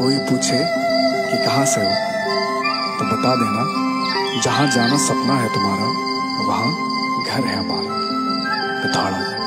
कोई पूछे कि कहाँ से हो तो बता देना, जहाँ जाना सपना है तुम्हारा, वहाँ घर है हमारा पिथौड़ा